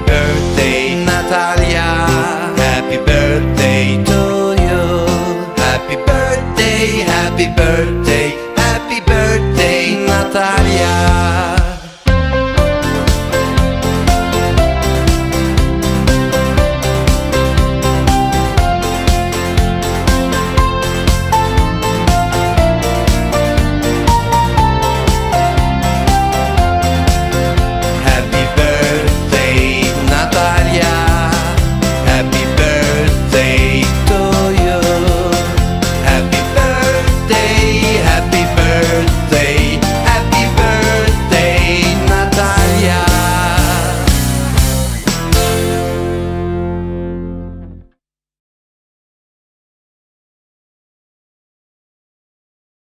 birthday, Natalia. Happy birthday to you. Happy birthday, happy birthday.